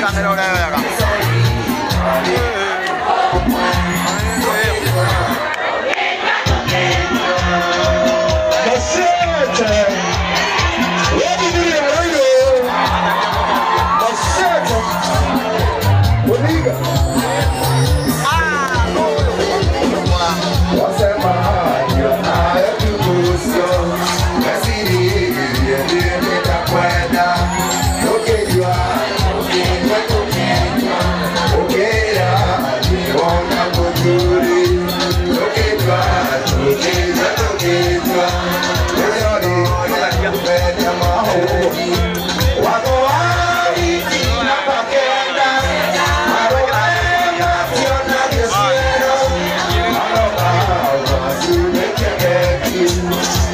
Camero de acá. Okay. you.